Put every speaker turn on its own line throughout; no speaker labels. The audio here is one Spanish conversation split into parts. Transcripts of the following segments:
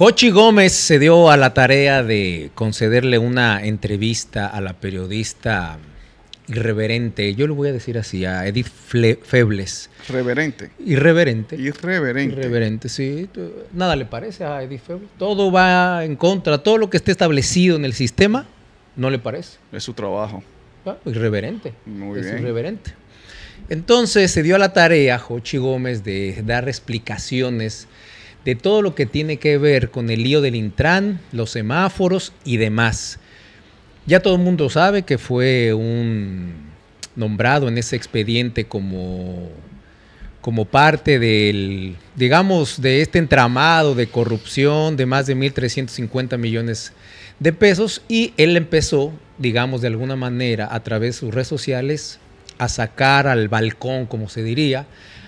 Jochi Gómez se dio a la tarea de concederle una entrevista a la periodista irreverente, yo le voy a decir así, a Edith Febles.
Reverente.
Irreverente.
Irreverente.
Irreverente, sí. Nada le parece a Edith Febles. Todo va en contra, todo lo que esté establecido en el sistema, no le parece.
Es su trabajo.
Ah, irreverente.
Muy
es
bien.
irreverente. Entonces se dio a la tarea Jochi Gómez de dar explicaciones de todo lo que tiene que ver con el lío del Intran, los semáforos y demás. Ya todo el mundo sabe que fue un nombrado en ese expediente como, como parte del, digamos, de este entramado de corrupción de más de 1.350 millones de pesos y él empezó, digamos, de alguna manera a través de sus redes sociales a sacar al balcón, como se diría,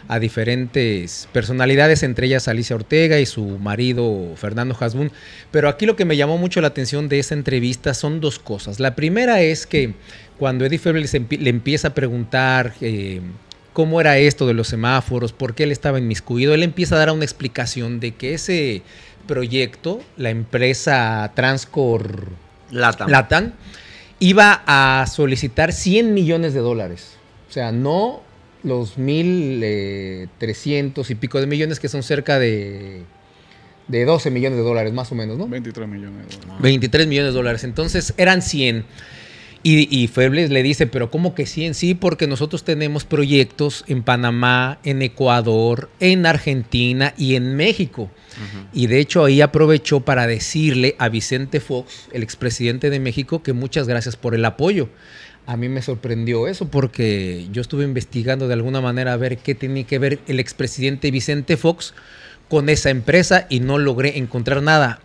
a diferentes personalidades, entre ellas Alicia Ortega y su marido Fernando Hasbun. Pero aquí lo que me llamó mucho la atención de esa entrevista son dos cosas. La primera es que cuando Eddie Feble le empieza a preguntar eh, cómo era esto de los semáforos, por qué él estaba inmiscuido, él empieza a dar una explicación de que ese proyecto, la empresa Transcor
Latam,
Latam iba a solicitar 100 millones de dólares. O sea, no los 1.300 y pico de millones, que son cerca de, de 12 millones de dólares, más o menos, ¿no?
23 millones de dólares.
23 millones de dólares. Entonces eran 100. Y, y Febles le dice, pero ¿cómo que 100? Sí, porque nosotros tenemos proyectos en Panamá, en Ecuador, en Argentina y en México. Uh -huh. Y de hecho ahí aprovechó para decirle a Vicente Fox, el expresidente de México, que muchas gracias por el apoyo. A mí me sorprendió eso porque yo estuve investigando de alguna manera a ver qué tenía que ver el expresidente Vicente Fox con esa empresa y no logré encontrar nada.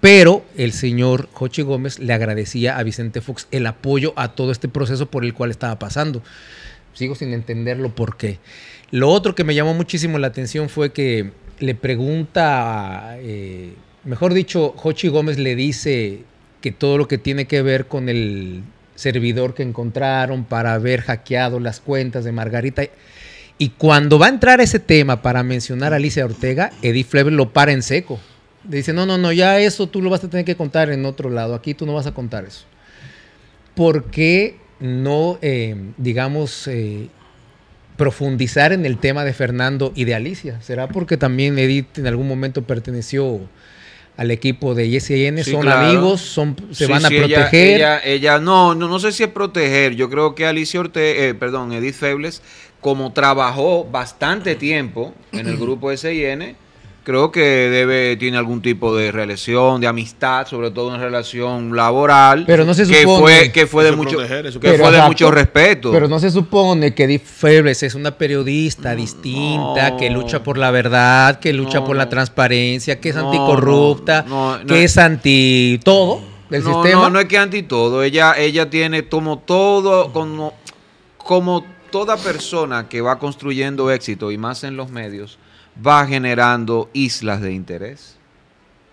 Pero el señor Jochi Gómez le agradecía a Vicente Fox el apoyo a todo este proceso por el cual estaba pasando. Sigo sin entenderlo por qué. Lo otro que me llamó muchísimo la atención fue que le pregunta, eh, mejor dicho, Jochi Gómez le dice que todo lo que tiene que ver con el servidor que encontraron para haber hackeado las cuentas de Margarita. Y cuando va a entrar ese tema para mencionar a Alicia Ortega, Edith Fleber lo para en seco. Le dice, no, no, no, ya eso tú lo vas a tener que contar en otro lado. Aquí tú no vas a contar eso. ¿Por qué no, eh, digamos, eh, profundizar en el tema de Fernando y de Alicia? ¿Será porque también Edith en algún momento perteneció al equipo de ESN, sí, son claro. amigos, son, se sí, van a sí, proteger.
Ella, ella, ella no, no, no, sé si es proteger. Yo creo que Alicia Ortega, eh, perdón, Edith Febles, como trabajó bastante tiempo en el grupo SIN, creo que debe tiene algún tipo de relación, de amistad, sobre todo una relación laboral.
Pero no se supone
que fue, que fue de mucho, proteger, que fue de exacto, mucho respeto.
Pero no se supone que Edith Febles es una periodista distinta, no, que lucha por la verdad, que lucha no, por la transparencia, que es anticorrupta, que es anti todo del
no,
sistema.
No, no es que anti todo. Ella, ella tiene como todo, como, como toda persona que va construyendo éxito y más en los medios va generando islas de interés.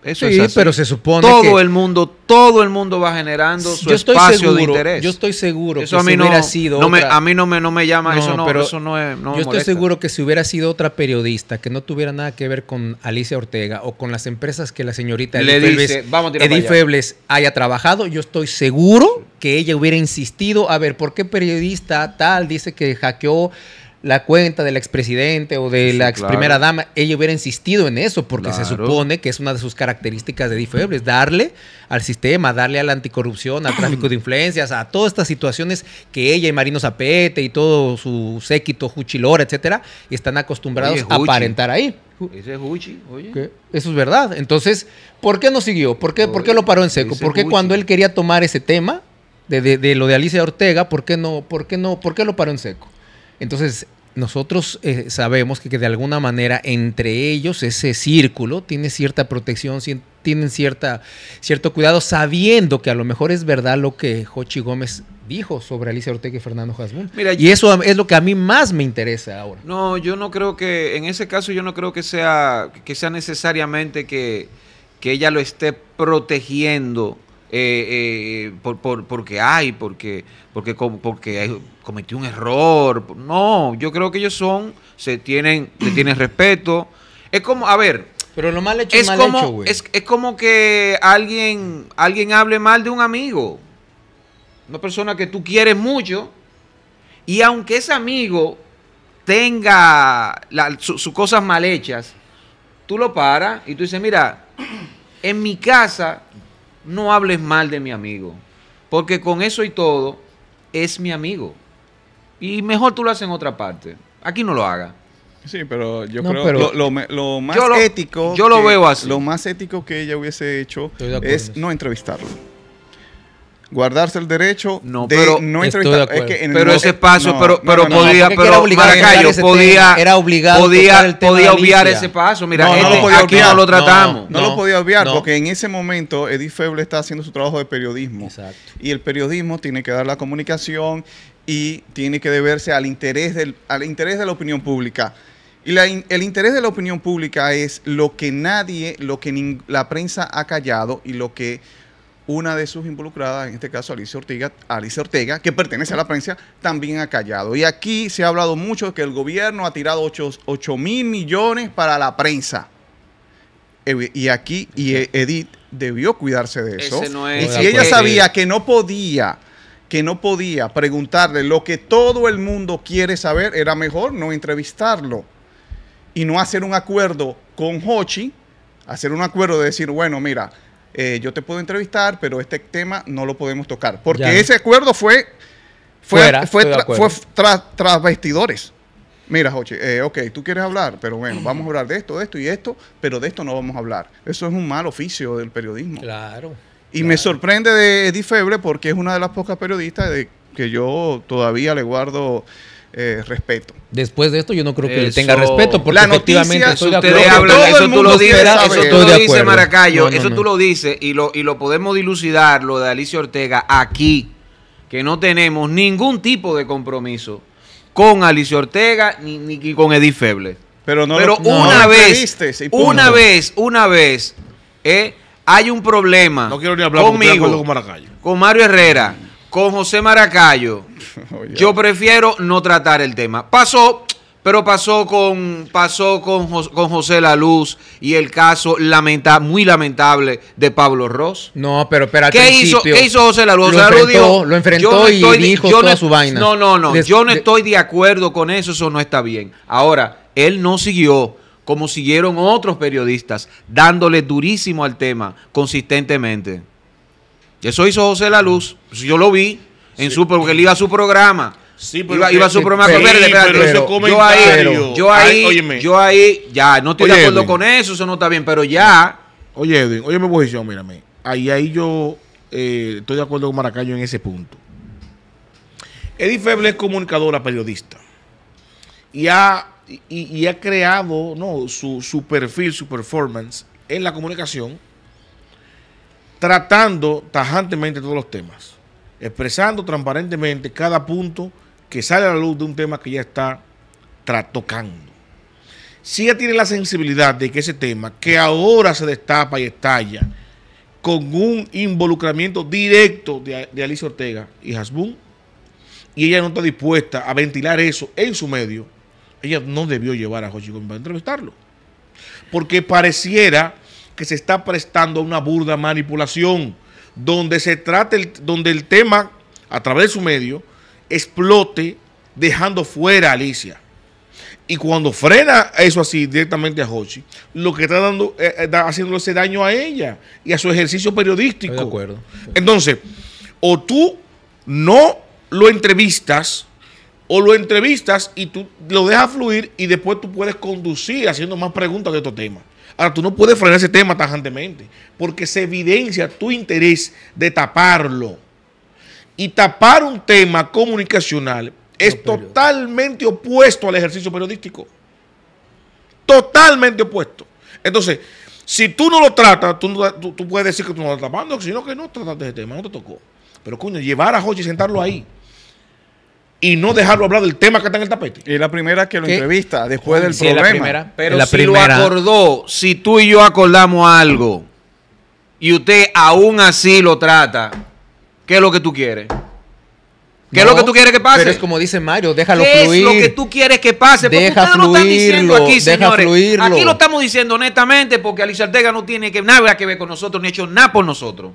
Eso sí, es así. pero se supone
todo
que
el mundo, todo el mundo va generando su espacio
seguro,
de interés.
Yo estoy seguro
eso
que
a mí
si
no,
hubiera sido
no me,
otra...
a mí no me, no me llama,
no,
eso no,
pero
eso no es, no
Yo estoy seguro que si hubiera sido otra periodista que no tuviera nada que ver con Alicia Ortega o con las empresas que la señorita
Le
Edith
dice,
Febles,
vamos
Edith. Febles haya trabajado, yo estoy seguro que ella hubiera insistido, a ver, ¿por qué periodista tal dice que hackeó la cuenta del expresidente o de
Sí,
la ex
claro.
primera dama, ella hubiera insistido en eso, porque se supone que es una de sus características de Edith Febles, darle al sistema, darle a la anticorrupción, al tráfico de influencias, a todas estas situaciones que ella y Marino Zapete y todo su séquito, Juchilora, etcétera, están acostumbrados
Oye,
a aparentar ahí.
Ese es Huchi, oye.
Eso es verdad. Entonces, ¿por qué no siguió? ¿Por qué, ¿por qué lo paró en seco? ¿Por qué cuando él quería tomar ese tema de, de- de lo de Alicia Ortega, ¿por qué no, por qué no, por qué lo paró en seco? Entonces, nosotros eh, sabemos que, que de alguna manera entre ellos ese círculo tiene cierta protección, cien- tienen cierta, cierto cuidado, sabiendo que a lo mejor es verdad lo que Jochi Gómez dijo sobre Alicia Ortega y Fernando Hasbun.
Mira,
y eso es lo que a mí más me interesa ahora.
No, yo no creo que, en ese caso yo no creo que sea, que sea necesariamente que, que ella lo esté protegiendo eh, eh, por, por- porque hay, porque, porque, porque cometió un error. No, yo creo que ellos son, se tienen, le tienen respeto. Es como, a ver,
Pero lo mal hecho
es
mal
como,
hecho, güey.
es, es como que alguien, alguien hable mal de un amigo. Una persona que tú quieres mucho. Y aunque ese amigo tenga su- sus cosas mal hechas, tú lo paras y tú dices, mira, en mi casa no hables mal de mi amigo. Porque con eso y todo, es mi amigo. Y mejor tú lo haces en otra parte. Aquí no lo hagas.
Sí, pero yo
No,
creo
pero-
lo, lo me- lo más
Yo lo-
ético.
yo lo
que-
veo así.
Lo más ético que ella hubiese hecho es no entrevistarlo. Guardarse el derecho
No,
de
pero-
no
Estoy
entrevistarlo.
de acuerdo.
en el
Pero ese paso,
no,
pero, pero
no,
podía, pero Maracayo podía,
era obligado
podía,
tocar el tema
podía obviar ese paso. Mira,
No, no
este,
lo podía
aquí
obviar.
no lo
No,
tratamos.
No, lo podía obviar
no.
porque en ese momento Edith Feble está haciendo su trabajo de periodismo.
Exacto.
Y el periodismo tiene que dar la comunicación y tiene que deberse al interés, del, al interés de la opinión pública. Y la in- el interés de la opinión pública es lo que nadie, lo que nin- la prensa ha callado y lo que una de sus involucradas, en este caso Alicia Ortega, Alicia Ortega, que pertenece a la prensa, también ha callado. Y aquí se ha hablado mucho de que el gobierno ha tirado 8 mil millones para la prensa. Evi- Y aquí, y E- Edith debió cuidarse de eso.
Ese no
y si ella
eh,
sabía que no podía, que no podía preguntarle lo que todo el mundo quiere saber, era mejor no entrevistarlo. Y no hacer un acuerdo con Hochi, hacer un acuerdo de decir, bueno, mira, eh, yo te puedo entrevistar, pero este tema no lo podemos tocar. Porque
Ya.
ese acuerdo fue, fue,
Fuera,
fue, tra- fue tras, tras vestidores. Mira, Jochi, eh, ok, tú quieres hablar, pero bueno, vamos a hablar de esto, de esto y esto, pero de esto no vamos a hablar. Eso es un mal oficio del periodismo.
Claro.
Y me sorprende de Edith Febre porque es una de las pocas periodistas de que yo todavía le guardo eh, respeto.
Después de esto yo no creo que le tenga respeto porque
La
efectivamente
noticia,
estoy de acuerdo.
hablan,
todo el
eso tú
mundo
lo dices, eso tú lo dices. Maracayo,
No, no,
eso
no.
tú lo dices y lo, y lo podemos dilucidar, lo de Alicia Ortega, aquí, que no tenemos ningún tipo de compromiso con Alicia Ortega ni, ni con Edith Feble.
Pero no
Pero
lo-
una vez, una vez, una vez, eh, hay un problema
No quiero ni hablar
conmigo,
con Maracayo.
con Mario Herrera, con José Maracayo.
Oye.
Yo prefiero no tratar el tema. Pasó, pero pasó con pasó con, Jos- con José La Luz y el caso lamenta, muy lamentable de Pablo Ross.
No, pero espera, al
¿Qué hizo, ¿Qué hizo José La Luz?
Lo enfrentó,
dijo,
lo enfrentó
yo no
y
estoy
dijo
yo
toda
no-
su vaina.
No, no, no.
Des-
yo no
de-
estoy de acuerdo con eso. Eso no está bien. Ahora, él no siguió como siguieron otros periodistas, dándole durísimo al tema consistentemente. Eso hizo José La Luz. Yo lo vi en su porque él iba a su programa.
Sí, pero
iba, iba a su programa.
sí, pero
yo ahí, yo ahí,
Ay, óyeme.
yo ahí, ya, no estoy de acuerdo
Edwin.
con eso, eso no está bien, pero ya,
Oye, Edwin, oye mi posición, mírame. Ahí, ahí yo eh, estoy de acuerdo con Maracayo en ese punto. Edith Feble es comunicadora, periodista. Y ha, y, y ha creado no, su, su perfil, su performance en la comunicación, tratando tajantemente todos los temas, expresando transparentemente cada punto que sale a la luz de un tema que ya está tra- tocando. Si ella tiene la sensibilidad de que ese tema, que ahora se destapa y estalla, con un involucramiento directo de, de Alicia Ortega y Hasbun, y ella no está dispuesta a ventilar eso en su medio, ella no debió llevar a Jochi Gómez para entrevistarlo. Porque pareciera que se está prestando a una burda manipulación, donde se trata el, donde el tema, a través de su medio, explote dejando fuera a Alicia. Y cuando frena eso así directamente a Hochi, lo que está dando, eh, eh, haciéndole ese daño a ella y a su ejercicio periodístico.
Estoy de acuerdo.
Entonces, o tú no lo entrevistas, o lo entrevistas y tú lo dejas fluir y después tú puedes conducir haciendo más preguntas de estos temas. Ahora, tú no puedes frenar ese tema tajantemente, porque se evidencia tu interés de taparlo. Y tapar un tema comunicacional es totalmente opuesto al ejercicio periodístico. Totalmente opuesto. Entonces, si tú no lo tratas, tú, no- tú- tú puedes decir que tú no lo estás tapando, sino que no trataste ese tema, no te tocó. Pero coño, llevar a Jochi y sentarlo ahí y no dejarlo hablar del tema que está en el tapete.
Y es la primera que lo
¿Qué?
entrevista después del
Sí, es la
problema.
primera.
pero
la
si
primera.
lo acordó, si tú y yo acordamos algo y usted aún así lo trata, ¿qué es lo que tú quieres? ¿Qué es lo que tú quieres que pase?
Pero es como dice Mario, déjalo
¿Qué
fluir.
es lo que tú quieres que pase? Porque
Deja
ustedes lo están diciendo
fluirlo,
aquí,
deja
señores.
fluirlo.
Aquí lo estamos diciendo honestamente porque Alicia Ortega no tiene que, nada que ver con nosotros, ni ha hecho nada por nosotros.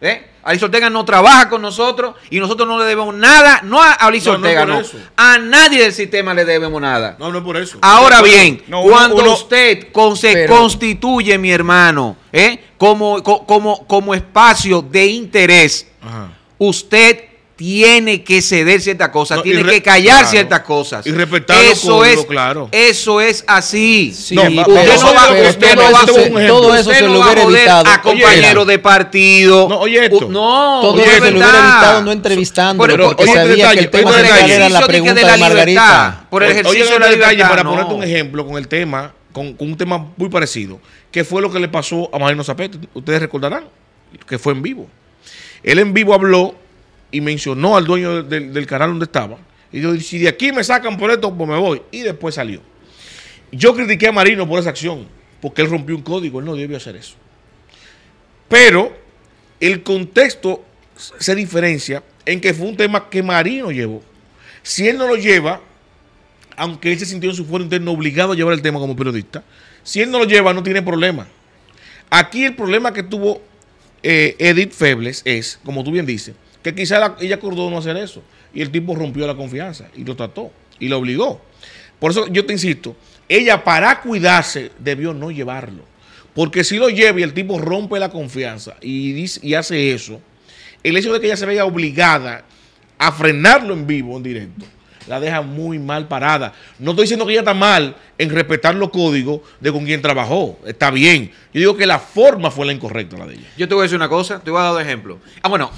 ¿Eh? Alicia Ortega no trabaja con nosotros y nosotros no le debemos nada, no a Alicia
No,
Ortega, no. A nadie del sistema le debemos nada.
No, no es por eso.
Ahora bien,
uno-
cuando
uno-
usted con- se
Pero-
constituye, mi hermano, ¿eh? como, co- como, como espacio de interés,
Ajá.
usted tiene que ceder ciertas cosas,
No,
tiene que callar
claro.
ciertas cosas.
Y respetar
eso es,
claro.
Eso es así.
Sí,
No,
pero-
usted no va,
pero
usted
todo
no va,
eso se-
un ejemplo.
todo eso
usted
se
no
lo
va a
hubiera evitado.
a compañeros
Oye,
de partido.
No, oye esto.
No,
Todo
oye,
eso
es
se lo hubiera evitado no entrevistándolo,
Pero,
porque
oye,
sabía
detalle,
que el tema central era la
de
pregunta
de
de,
la
Margarita.
libertad, por el
Oye,
ejercicio
oye,
de la
detalle
libertad,
para
no.
ponerte un ejemplo con el tema, con, con un tema muy parecido, que fue lo que le pasó a Marino Zapete. Ustedes recordarán que fue en vivo. Él en vivo habló y mencionó al dueño del, canal donde estaba. Y dijo, si de aquí me sacan por esto, pues me voy. Y después salió. Yo critiqué a Marino por esa acción, porque él rompió un código, él no debió hacer eso. Pero el contexto se diferencia en que fue un tema que Marino llevó. Si él no lo lleva, aunque él se sintió en su foro interno obligado a llevar el tema como periodista, si él no lo lleva, no tiene problema. Aquí el problema que tuvo eh, Edith Febles es, como tú bien dices, que quizá la- ella acordó no hacer eso. Y el tipo rompió la confianza y lo trató y lo obligó. Por eso yo te insisto, ella para cuidarse debió no llevarlo. Porque si lo lleva y el tipo rompe la confianza y, dice, y hace eso, el hecho de que ella se vea obligada a frenarlo en vivo, en directo, la deja muy mal parada. No estoy diciendo que ella está mal en respetar los códigos de con quien trabajó. Está bien. Yo digo que la forma fue la incorrecta, la de ella.
Yo te voy a decir una cosa, te voy a dar dos ejemplos. Ah, bueno,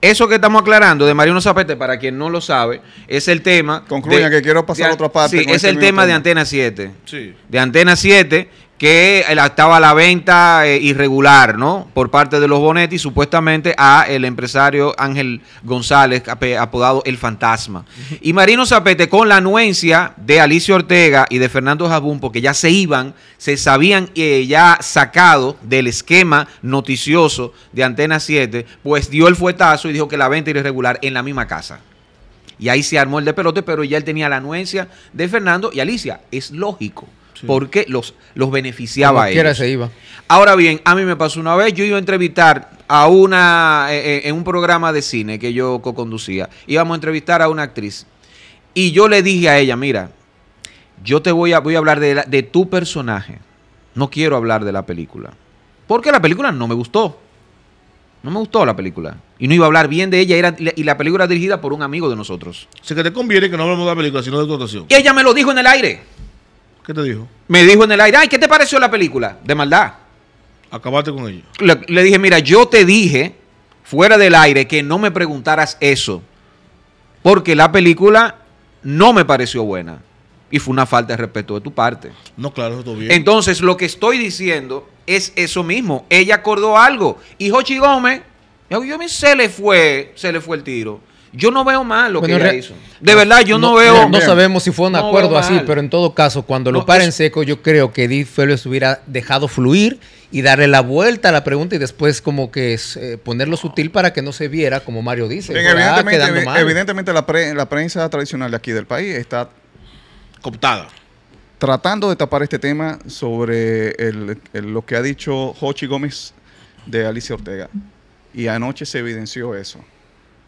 eso que estamos aclarando de Mariano Zapete, para quien no lo sabe, es el tema.
Concluya,
de-
que quiero pasar
de-
a otra parte
Sí, es
este
el
mismo
tema de
tema.
Antena 7.
Sí.
De Antena 7, que estaba a la venta eh, irregular, ¿no? Por parte de los Bonetti, supuestamente a el empresario Ángel González, apodado El Fantasma. Y Marino Zapete, con la anuencia de Alicia Ortega y de Fernando Jabún, porque ya se iban, se sabían eh, ya sacado del esquema noticioso de Antena 7, pues dio el fuetazo y dijo que la venta era irregular en la misma casa. Y ahí se armó el de pelote, pero ya él tenía la anuencia de Fernando y Alicia. Es lógico, porque los, los beneficiaba a
Como quiera
ellos.
se iba.
Ahora bien, a mí me pasó una vez, yo iba a entrevistar a una, eh, eh, en un programa de cine que yo co-conducía, íbamos a entrevistar a una actriz. Y yo le dije a ella, mira, yo te voy a, voy a hablar de, la- de tu personaje. No quiero hablar de la película. Porque la película no me gustó. No me gustó la película. Y no iba a hablar bien de ella. Era, y la película era dirigida por un amigo de nosotros.
O sea que te conviene que no hablemos de la película, sino de tu actuación.
Y ella me lo dijo en el aire.
¿Qué te dijo?
Me dijo en el aire, ay, ¿qué te pareció la película? De maldad.
Acabaste con ella.
Le, le dije, mira, yo te dije fuera del aire que no me preguntaras eso. Porque la película no me pareció buena. Y fue una falta de respeto de tu parte.
No, claro, eso todo bien.
Entonces, lo que estoy diciendo es eso mismo. Ella acordó algo. Y Jochi Gómez, yo, yo me- se le fue, se le fue el tiro. Yo no veo mal lo
Bueno,
que ella hizo. De verdad, yo no,
No,
veo.
no sabemos si fue un
No
acuerdo así,
mal.
pero en todo caso, cuando
No,
lo para en
es-
seco, yo creo que Edith Félix hubiera dejado fluir y darle la vuelta a la pregunta y después como que es, eh, ponerlo sutil para que no se viera, como Mario dice.
Bien,
quedando
evidentemente,
mal.
evidentemente la, pre- la prensa tradicional de aquí del país está
Cooptada.
tratando de tapar este tema sobre el- el- lo que ha dicho Jochi Gómez de Alicia Ortega. Y anoche se evidenció eso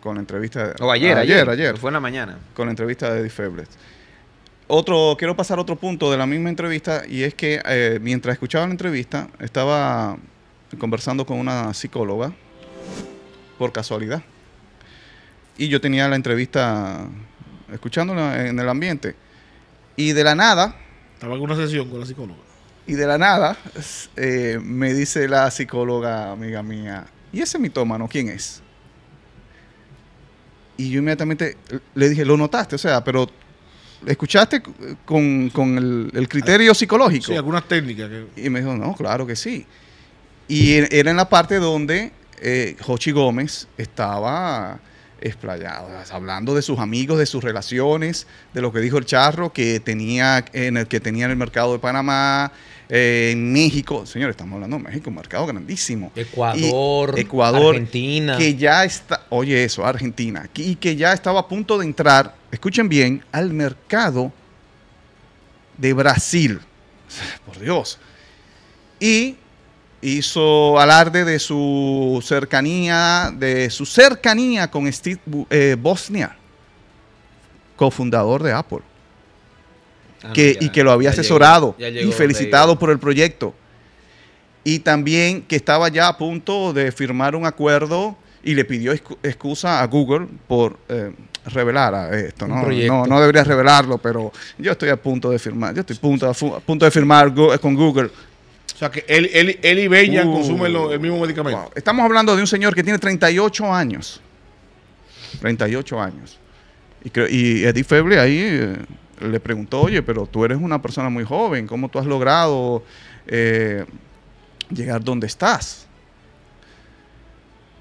con la entrevista.
O ayer,
ayer,
ayer.
ayer,
Fue en la mañana.
con la entrevista de Eddie Febles. Otro, quiero pasar a otro punto de la misma entrevista y es que eh, mientras escuchaba la entrevista estaba conversando con una psicóloga por casualidad. Y yo tenía la entrevista escuchándola en el ambiente. Y de la nada,
Estaba en una sesión con la psicóloga.
y de la nada, eh, me dice la psicóloga amiga mía, ¿y ese mitómano quién es? Y yo inmediatamente le dije, ¿lo notaste? O sea, pero ¿escuchaste con, con el, el criterio psicológico?
Sí, algunas técnicas que.
Y me dijo, no, claro que sí. Y e- era en la parte donde eh, Jochi Gómez estaba explayado, hablando de sus amigos, de sus relaciones, de lo que dijo el charro que tenía en el que tenía en el mercado de Panamá, eh, en México. Señores, estamos hablando de México, un mercado grandísimo.
Ecuador,
Y Ecuador,
Argentina.
que ya está, oye eso, Argentina, y que ya estaba a punto de entrar, escuchen bien, al mercado de Brasil. Por Dios. Y hizo alarde de su cercanía, de su cercanía con Steve eh, Bosnia, cofundador de Apple,
Ah,
que,
ya-
y que lo había
llegó,
asesorado y felicitado por el proyecto. Y también que estaba ya a punto de firmar un acuerdo y le pidió excu- excusa a Google por eh, revelar a esto. ¿no? No, no debería revelarlo, pero yo estoy a punto de firmar. Yo estoy a punto, a punto de firmar Gu- con Google.
O sea que él, él, él y Bella
Uh,
consumen lo- el mismo medicamento.
Wow. Estamos hablando de un señor que tiene 38 años. 38 años. Y, creo- y Edith Feble ahí eh, le preguntó, oye, pero tú eres una persona muy joven, ¿cómo tú has logrado eh, llegar donde estás?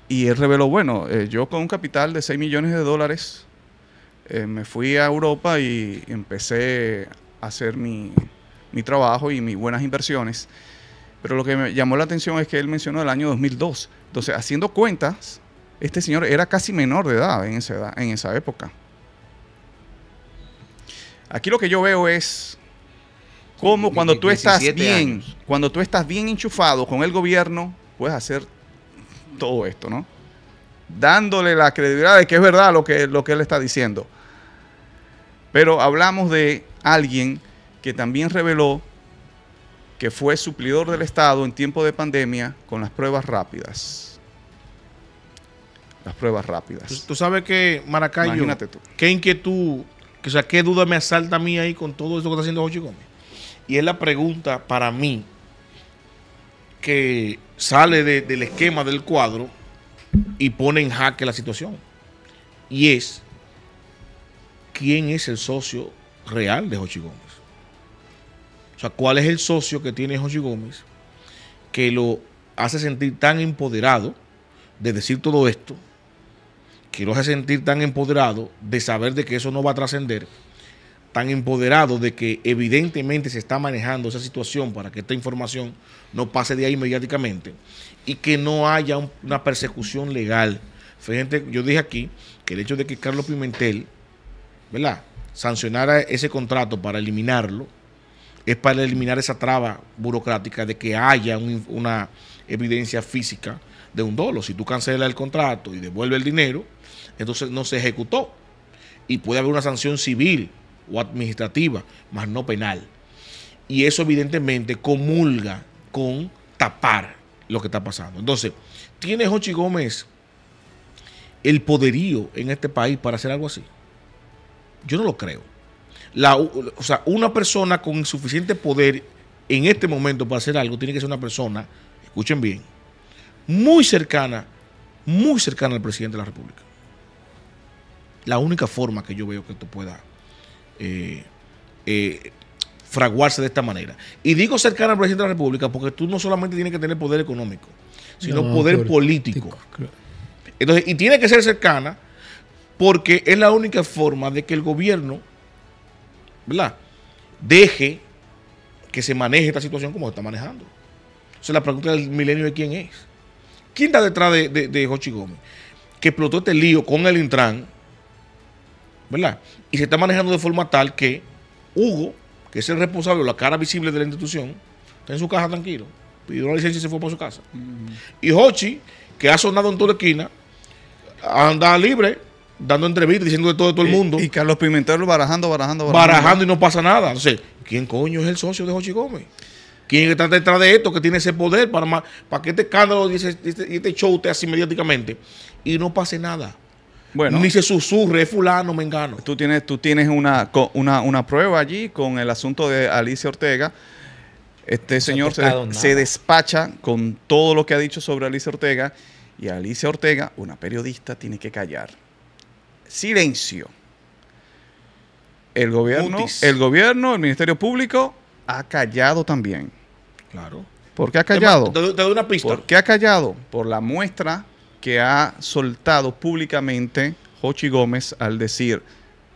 Y él reveló, bueno, eh, yo con un capital de 6 millones de dólares eh, me fui a Europa y empecé a hacer mi, mi trabajo y mis buenas inversiones. Pero lo que me llamó la atención es que él mencionó el año 2002. Entonces, haciendo cuentas, este señor era casi menor de edad en esa, edad- en esa época. Aquí lo que yo veo es cómo cuando tú estás
17
bien,
años.
cuando tú estás bien enchufado con el gobierno, puedes hacer todo esto, ¿no? Dándole la credibilidad de que es verdad lo que, lo que él está diciendo. Pero hablamos de alguien que también reveló que fue suplidor del Estado en tiempo de pandemia con las pruebas rápidas. Las pruebas rápidas.
tú sabes que, Maracayo,
Imagínate tú.
qué inquietud, que, o sea, qué duda me asalta a mí ahí con todo esto que está haciendo Jochi Gómez. Y es la pregunta para mí que sale de- del esquema del cuadro y pone en jaque la situación. Y es, ¿quién es el socio real de Jochi Gómez? O sea, ¿cuál es el socio que tiene Jochi Gómez que lo hace sentir tan empoderado de decir todo esto? que lo hace sentir tan empoderado de saber de que eso no va a trascender, tan empoderado de que evidentemente se está manejando esa situación para que esta información no pase de ahí mediáticamente y que no haya un- una persecución legal. Fíjate, yo dije aquí que el hecho de que Carlos Pimentel, ¿verdad? sancionara ese contrato para eliminarlo, es para eliminar esa traba burocrática de que haya un- una evidencia física de un dolo. Si tú cancelas el contrato y devuelves el dinero, entonces no se ejecutó. Y puede haber una sanción civil o administrativa, más no penal. Y eso evidentemente comulga con tapar lo que está pasando. Entonces, ¿tiene Jochi Gómez el poderío en este país para hacer algo así? Yo no lo creo. O sea, una persona con suficiente poder en este momento para hacer algo tiene que ser una persona, escuchen bien, muy cercana, muy cercana al presidente de la República. La única forma que yo veo que esto pueda eh, eh, fraguarse de esta manera. Y digo cercana al presidente de la República porque tú no solamente tienes que tener poder económico, sino
No,
poder político. Entonces, y tiene que ser cercana porque es la única forma de que el gobierno, ¿verdad? Deje que se maneje esta situación como se está manejando. Entonces, la pregunta del milenio es quién es. ¿Quién está detrás de, de, de Jochi Gómez? Que explotó este lío con el Intran, ¿verdad? Y se está manejando de forma tal que Hugo, que es el responsable o la cara visible de la institución, está en su casa tranquilo. Pidió la licencia y se fue para su casa. Y Hochi, que ha sonado en toda esquina, anda libre, dando entrevistas, diciendo de todo, de todo el mundo,
Y, y Carlos Pimentel barajando, barajando, barajando.
barajando y no pasa nada. Entonces, ¿quién coño es el socio de Jochi Gómez? ¿Quién está detrás de esto que tiene ese poder para, para que este escándalo y este, y este show te así mediáticamente y no pase nada?
Bueno,
Ni se susurre, es fulano, mengano.
tú tienes, tú tienes una, una, una prueba allí con el asunto de Alicia Ortega. Este señor se, despacha con todo lo que ha dicho sobre Alicia Ortega y Alicia Ortega, una periodista, tiene que callar. Silencio. El gobierno, el gobierno, el Ministerio Público ha callado también.
Claro.
¿Por qué ha callado?
Te, doy- te doy una pista.
¿Por qué ha callado? Por la muestra que ha soltado públicamente Jochi Gómez al decir,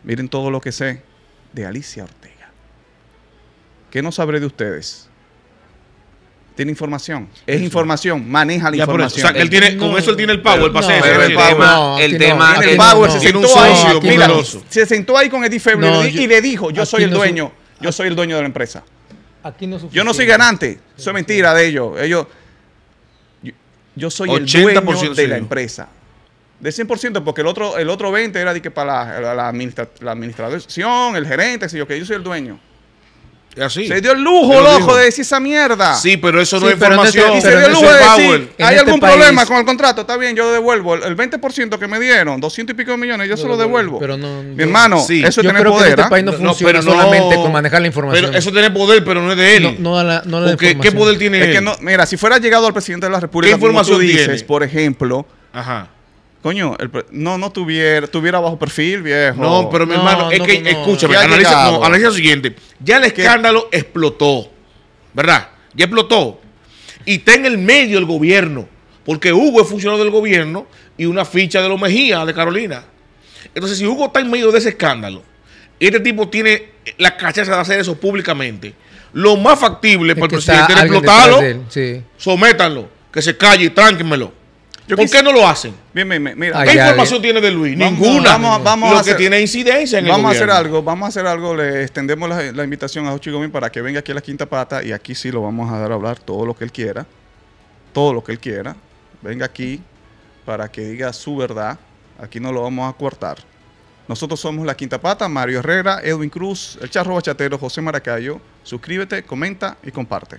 miren todo lo que sé de Alicia Ortega. ¿Qué no sabré de ustedes? Tiene información. Es información. Maneja la
Ya por eso. O
información.
sea, él tiene, con eso él tiene el power para hacer
el tema-
no,
el tema-
el power,
no.
se sentó ahí. mira, se sentó ahí con Eddie Feble
No,
y le dijo, yo soy el
no su-
dueño, yo soy el dueño de la empresa.
Aquí no
Yo no soy ganante. Eso es mentira de ellos. Ellos, yo, soy el
80%
dueño de la empresa. De 100%, porque el otro, el otro 20 era de que para la, la, administra- la administración, el gerente, que yo, que yo soy el dueño.
Así.
Se dio el lujo,
lo
loco,
dijo.
de decir esa mierda.
Sí, pero eso no
Sí,
es
pero este-
información.
y se
pero
dio el lujo de decir, hay
este
algún
país-
problema con el contrato, está bien, yo lo devuelvo. El, el 20% que me dieron, 200 y pico de millones, yo se lo devuelvo.
pero no-
Mi
yo-
hermano,
Sí.
eso es
Yo
tener
creo que
poder.
este
¿ah?
país no,
No,
funciona
pero no-
solamente con manejar la información.
Pero eso tiene poder, pero no es de él.
no, no, la, no la
Porque, ¿Qué
información.
poder tiene
Es
él?
que no, mira, si fuera llegado al presidente de la República,
¿Qué información
como tú dices,
tiene?
por ejemplo,
Ajá.
Coño, el pre- no, no tuviera, tuviera bajo perfil, viejo.
No, pero mi
No,
hermano, es
no,
que,
no.
escúchame,
¿Qué ha
analiza, analiza lo siguiente. Ya el escándalo explotó, ¿verdad? Ya explotó. Y está en el medio el gobierno, porque Hugo es funcionario del gobierno y una ficha de los Mejía, de Carolina. Entonces, si Hugo está en medio de ese escándalo, y este tipo tiene la cachaza de hacer eso públicamente, lo más factible
Es
para el presidente
alguien
explotarlo,
sí.
sométanlo, que se calle y tránquenmelo.
Yo
¿Por qué no lo hacen?
Bien, bien, bien, mira.
Ay,
¿Qué
ya,
información tiene de Luis?
Vamos-
Ninguna.
vamos- vamos
lo
a
que
hacer-
tiene incidencia en el
Vamos a hacer algo, vamos a hacer algo, le extendemos la, la invitación a Jochi Gómez para que venga aquí a la quinta pata y aquí sí lo vamos a dar a hablar todo lo que él quiera, todo lo que él quiera. Venga aquí para que diga su verdad, aquí no lo vamos a cortar. Nosotros somos la quinta pata, Mario Herrera, Edwin Cruz, el Charro Bachatero, José Maracayo. Suscríbete, comenta y comparte.